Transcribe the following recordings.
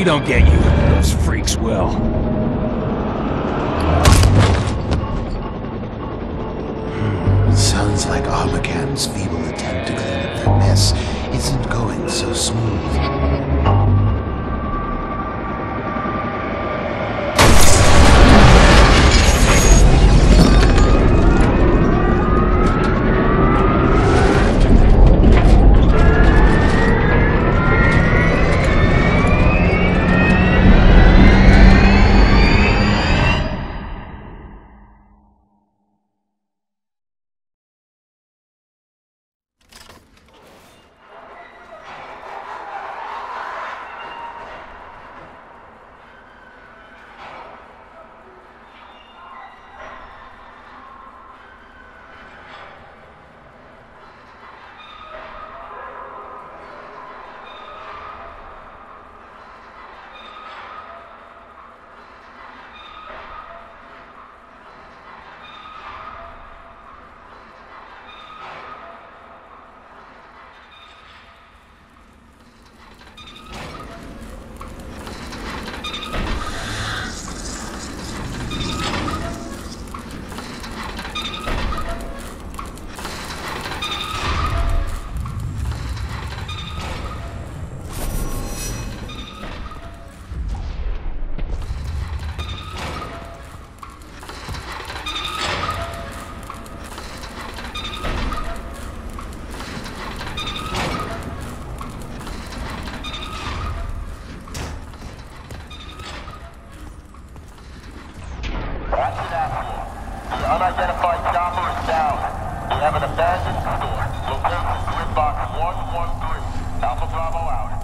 we don't get you, those freaks will. Hmm, sounds like Armacham's feeble attempt to clean up their mess isn't going so smooth. Bravo out.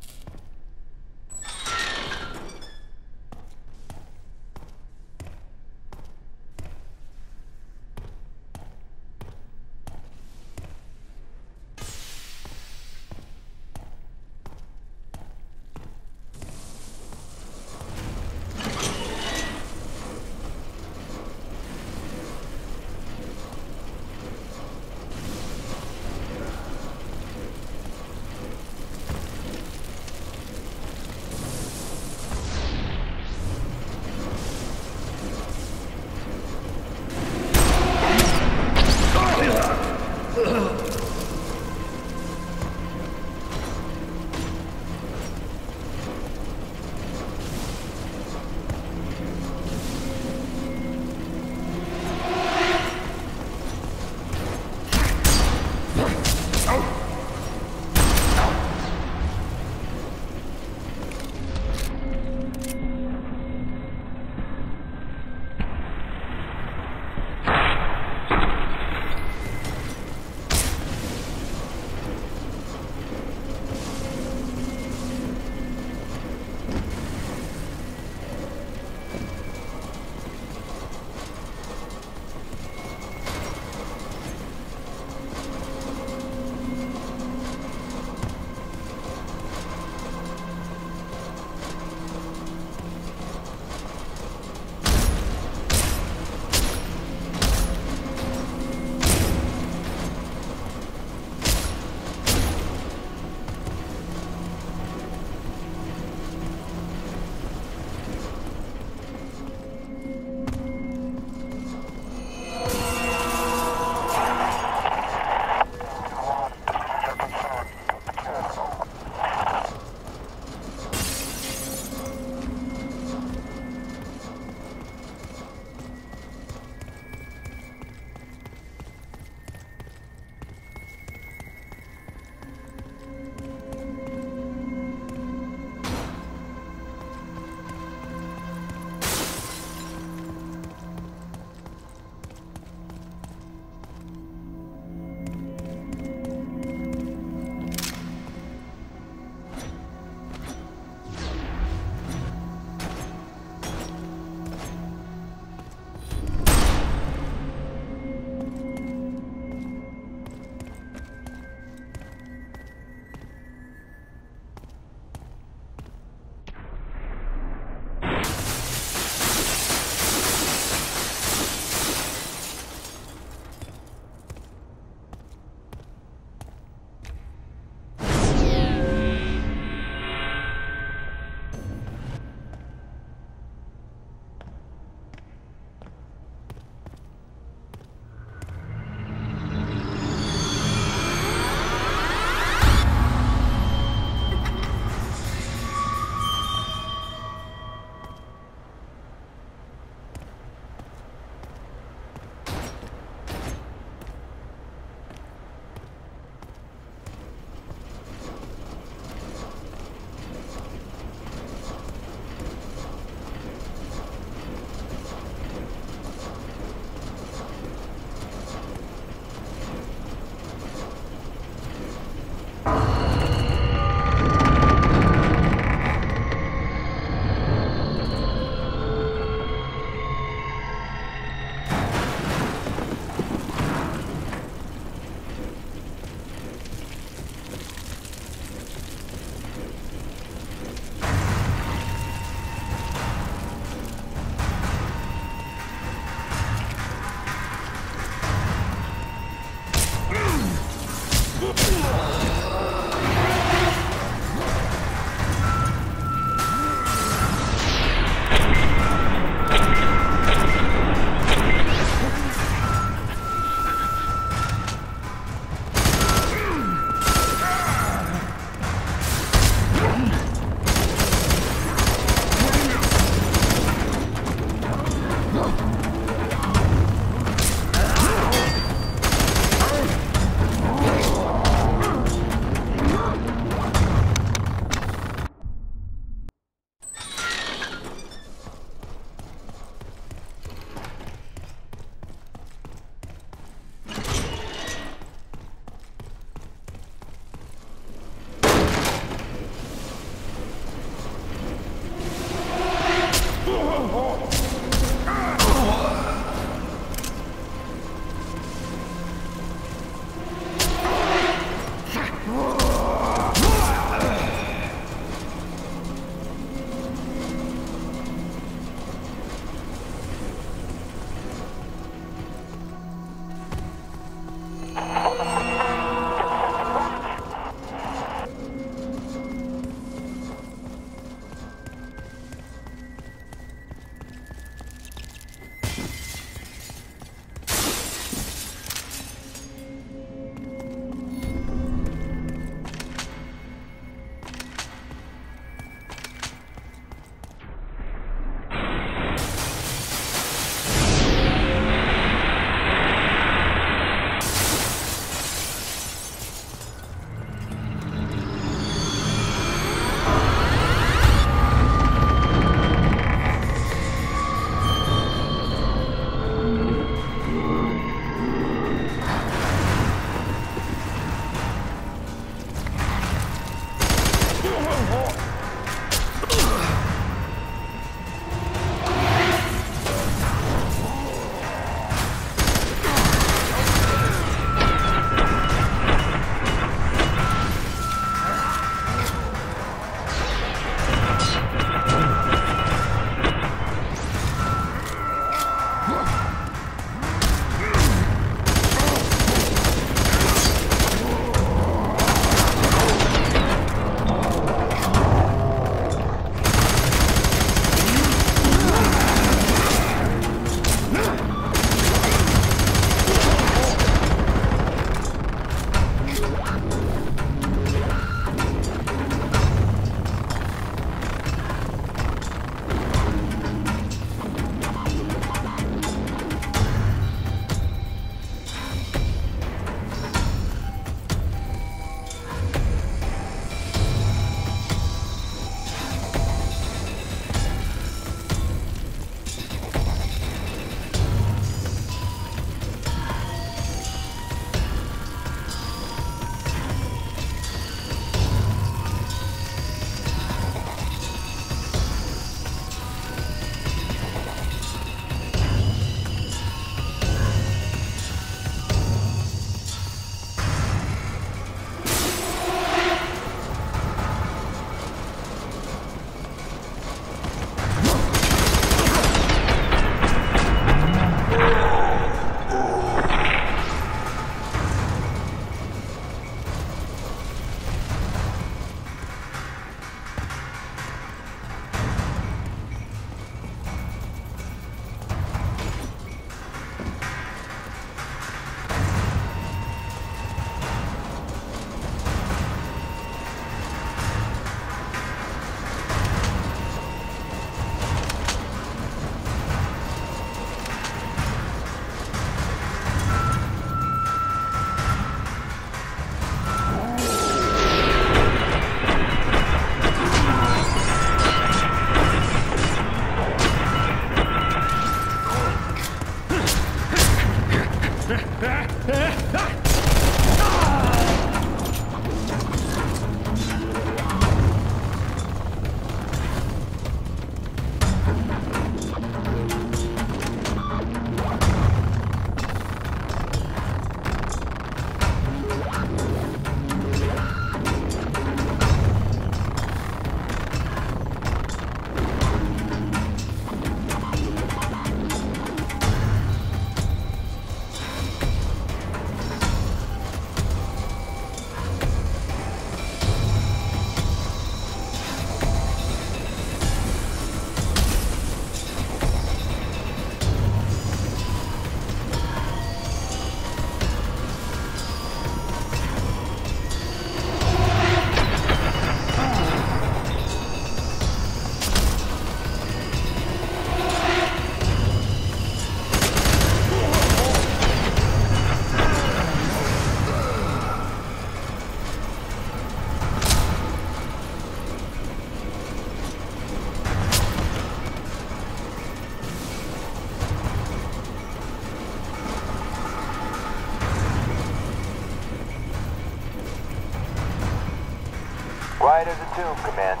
Two command.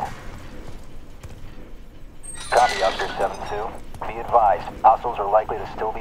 Copy, Oscar 7-2. Be advised, hostiles are likely to still be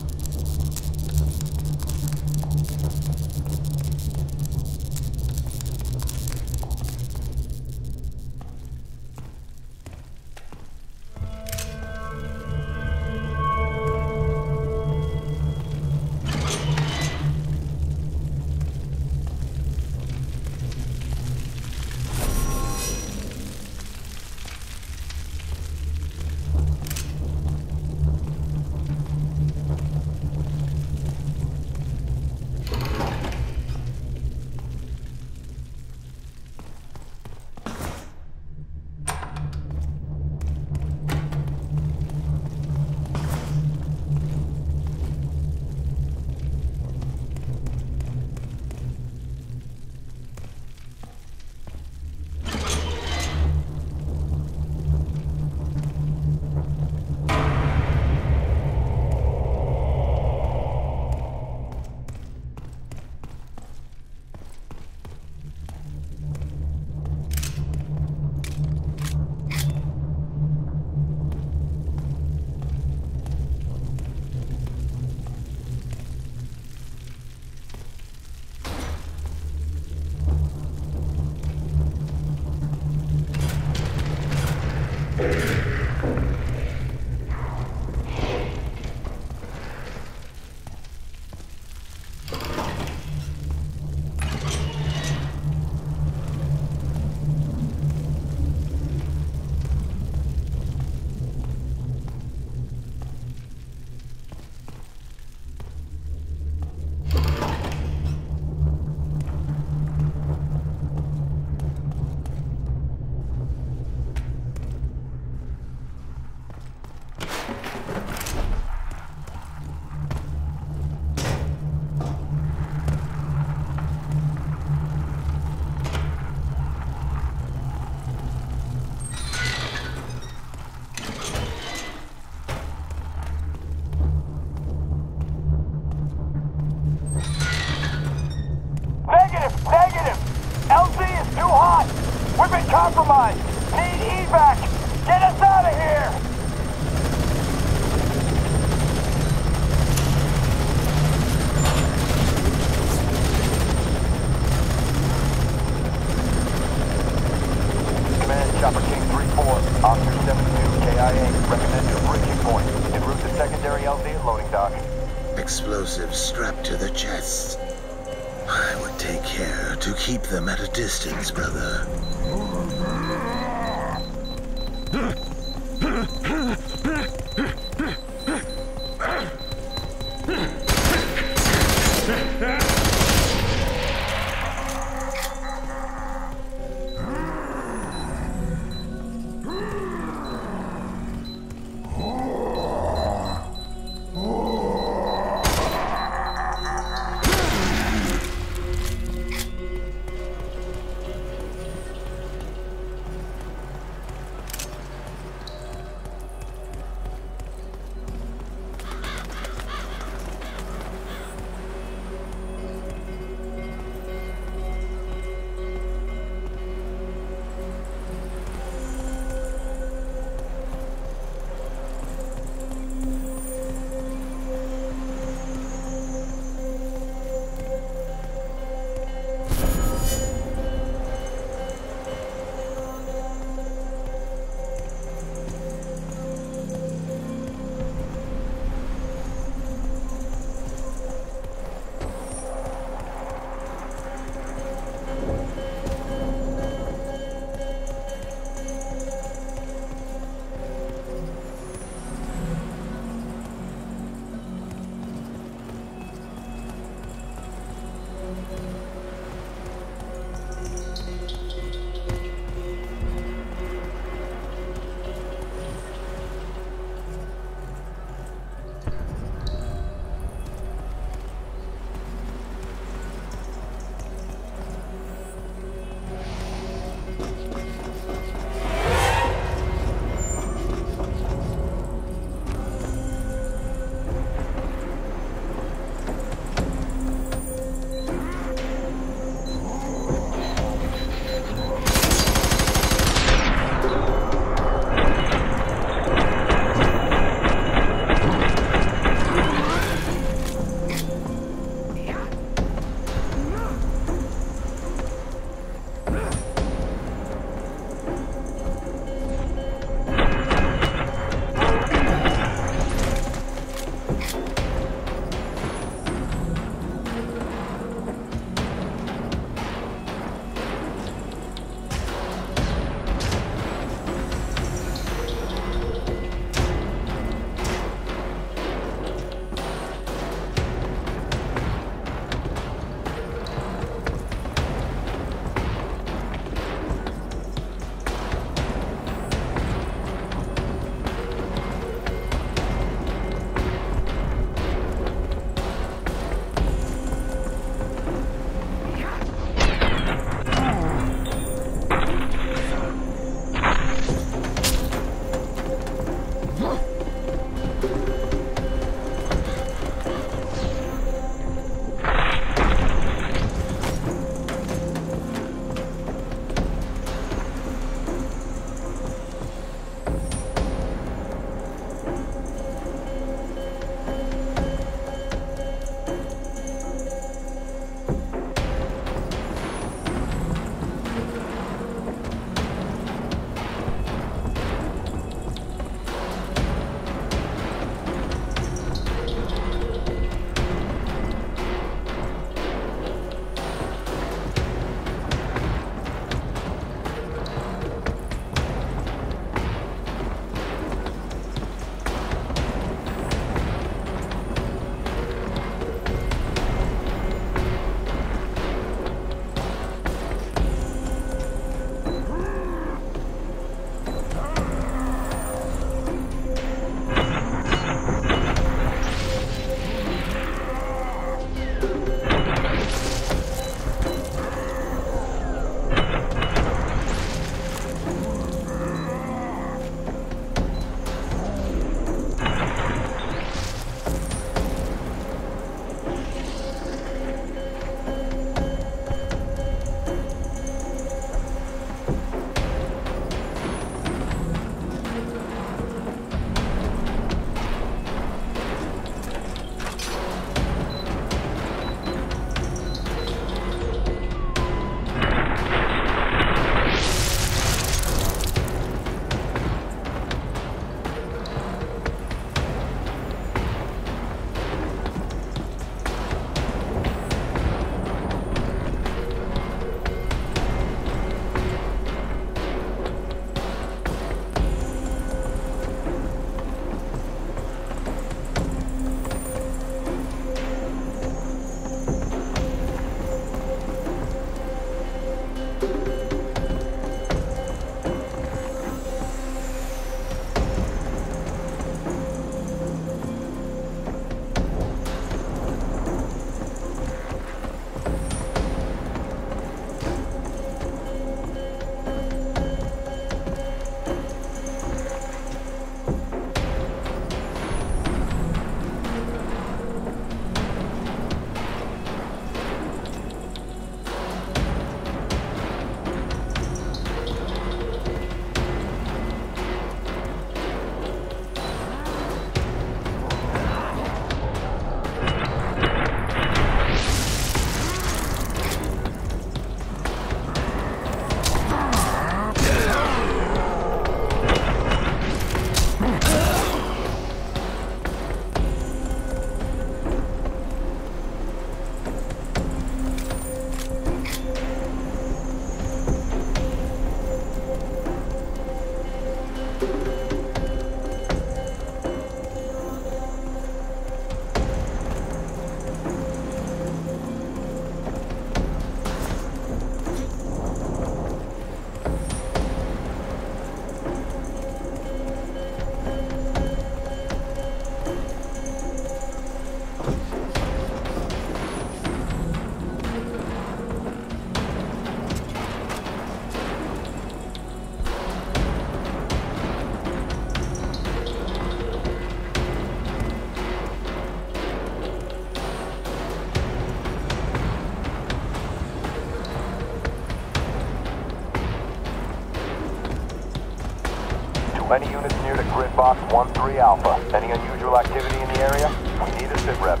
near to grid box 1-3 Alpha. Any unusual activity in the area? We need a sit rep.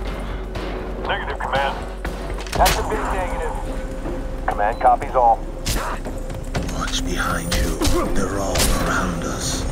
Negative, Command. That's a big negative. Command copies all. Watch behind you. They're all around us.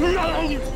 No!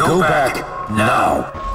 Go, back, back now. now.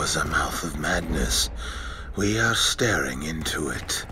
was a mouth of madness. We are staring into it.